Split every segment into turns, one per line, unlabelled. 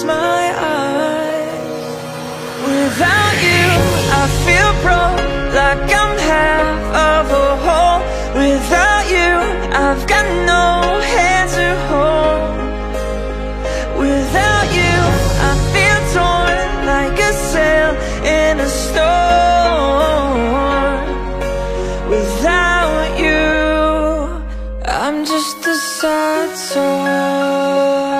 close my eyes. Without you, I feel broke Like I'm half of a whole. Without you, I've got no hands to hold. Without you, I feel torn Like a sail in a storm. Without you, I'm just a sad soul.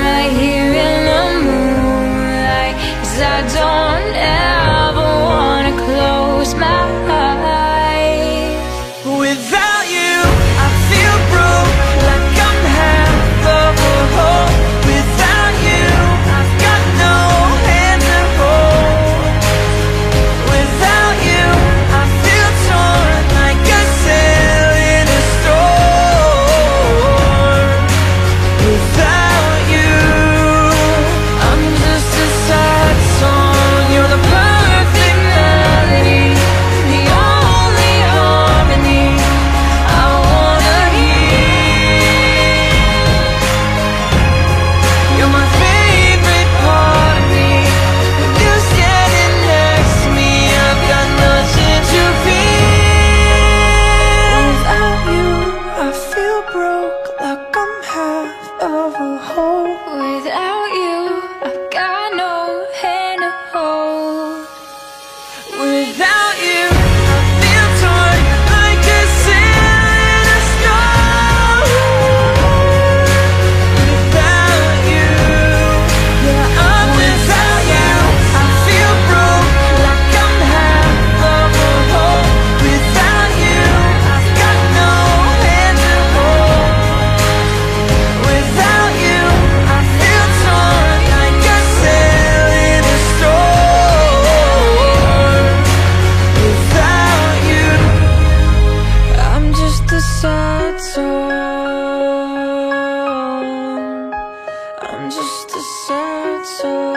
I don't ever just a sad soul